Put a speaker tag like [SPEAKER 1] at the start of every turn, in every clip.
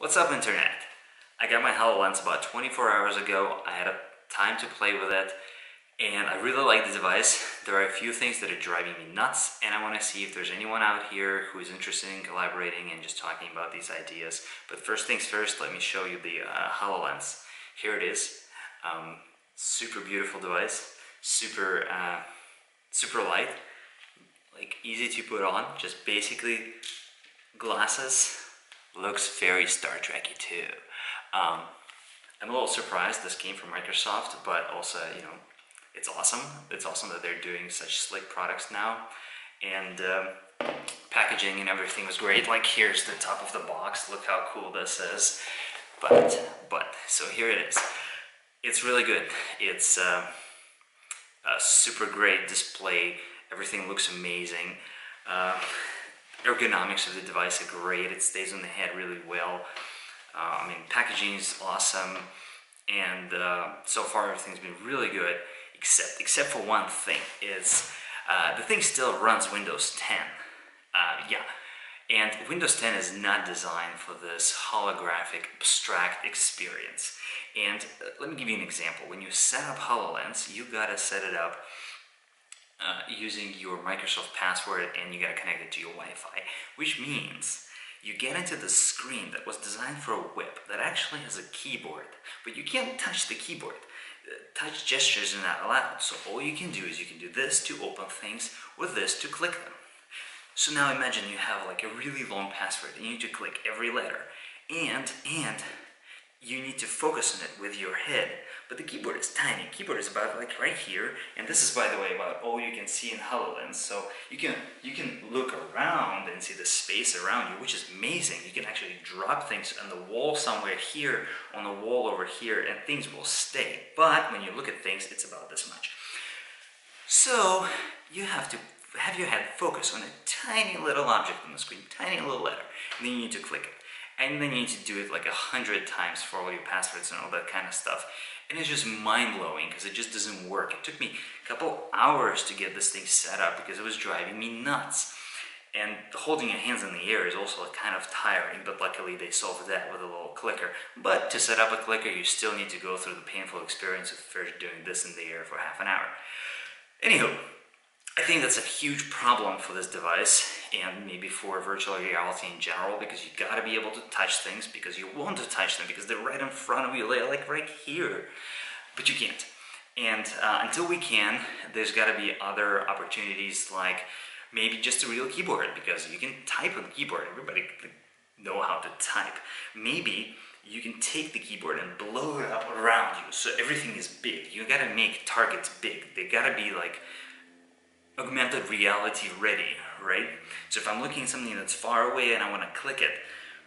[SPEAKER 1] What's up internet? I got my HoloLens about 24 hours ago. I had a time to play with it and I really like the device. There are a few things that are driving me nuts and I want to see if there's anyone out here who is interested in collaborating and just talking about these ideas. But first things first, let me show you the uh, HoloLens. Here it is. Um, super beautiful device. Super, uh, super light. Like easy to put on. Just basically glasses looks very Star Trekky too. Um, I'm a little surprised this came from Microsoft, but also, you know, it's awesome. It's awesome that they're doing such slick products now. And um, packaging and everything was great. Like here's the top of the box. Look how cool this is. But, but, so here it is. It's really good. It's uh, a super great display. Everything looks amazing. Uh, ergonomics of the device are great. It stays on the head really well. Uh, I mean, packaging is awesome, and uh, so far everything's been really good, except except for one thing is uh, the thing still runs Windows 10. Uh, yeah, and Windows 10 is not designed for this holographic abstract experience. And uh, let me give you an example. When you set up HoloLens, you gotta set it up uh, using your Microsoft password and you gotta connect it to your Wi-Fi, which means you get into the screen that was designed for a whip that actually has a keyboard, but you can't touch the keyboard. Uh, touch gestures are not allowed, so all you can do is you can do this to open things, or this to click them. So now imagine you have like a really long password and you need to click every letter, and, and you need to focus on it with your head. But the keyboard is tiny. Keyboard is about like right here, and this is, by the way, about all you can see in HoloLens. So you can you can look around and see the space around you, which is amazing. You can actually drop things on the wall somewhere here, on the wall over here, and things will stay. But when you look at things, it's about this much. So you have to have your head focus on a tiny little object on the screen, tiny little letter, and then you need to click it and then you need to do it like a hundred times for all your passwords and all that kind of stuff. And it's just mind-blowing because it just doesn't work. It took me a couple hours to get this thing set up because it was driving me nuts. And holding your hands in the air is also kind of tiring, but luckily they solved that with a little clicker. But to set up a clicker, you still need to go through the painful experience of first doing this in the air for half an hour. Anywho, I think that's a huge problem for this device and maybe for virtual reality in general because you gotta be able to touch things because you want to touch them because they're right in front of you, like right here, but you can't. And uh, until we can, there's gotta be other opportunities like maybe just a real keyboard because you can type on the keyboard. Everybody know how to type. Maybe you can take the keyboard and blow it up around you so everything is big. You gotta make targets big. They gotta be like augmented reality ready, right? So if I'm looking at something that's far away and I want to click it,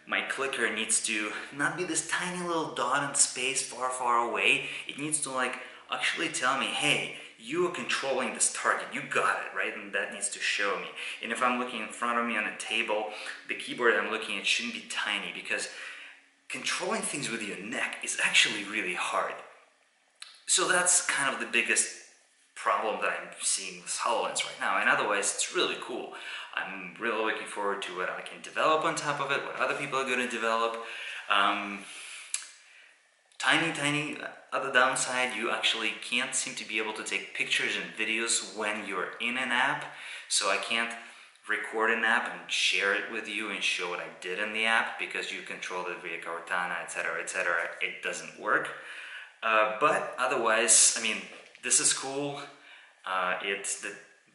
[SPEAKER 1] my clicker needs to not be this tiny little dot in space far, far away. It needs to like actually tell me, hey, you are controlling this target, you got it, right? And that needs to show me. And if I'm looking in front of me on a table, the keyboard I'm looking at shouldn't be tiny because controlling things with your neck is actually really hard. So that's kind of the biggest problem that I'm seeing with HoloLens right now. And otherwise, it's really cool. I'm really looking forward to what I can develop on top of it, what other people are going to develop. Um, tiny, tiny other downside, you actually can't seem to be able to take pictures and videos when you're in an app. So I can't record an app and share it with you and show what I did in the app because you control it via Cortana, etc., etc. It doesn't work. Uh, but otherwise, I mean, this is cool. Uh, the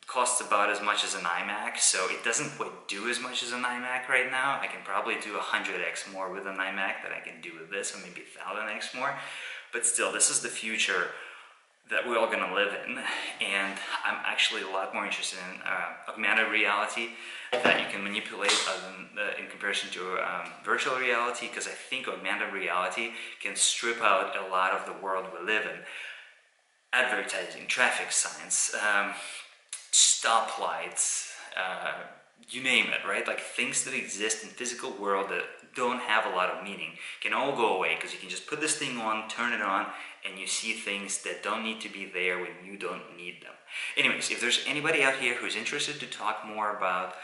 [SPEAKER 1] costs about as much as an iMac, so it doesn't quite do as much as an iMac right now. I can probably do 100x more with an iMac than I can do with this, or maybe 1000x more. But still, this is the future that we're all going to live in. And I'm actually a lot more interested in uh, augmented reality that you can manipulate uh, in comparison to um, virtual reality, because I think augmented reality can strip out a lot of the world we live in advertising, traffic signs, um, stoplights, uh, you name it, right? Like things that exist in physical world that don't have a lot of meaning can all go away because you can just put this thing on, turn it on, and you see things that don't need to be there when you don't need them. Anyways, if there's anybody out here who's interested to talk more about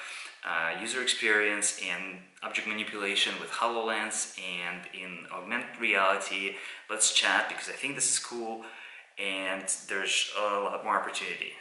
[SPEAKER 1] uh, user experience and object manipulation with HoloLens and in augmented reality. Let's chat because I think this is cool and there's a lot more opportunity.